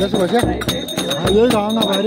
जैसे बचे हाँ ये रहा ना बाहर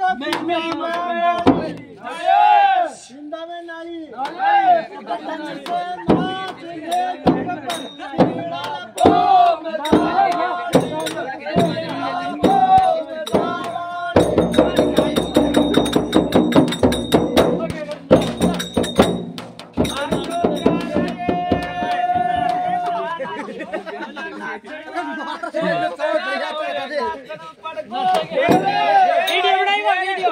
मैं नीचे बैठ गया और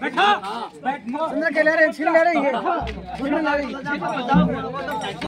बैठा। बैठ रहे छीन ले रहे ये छीन ले रहे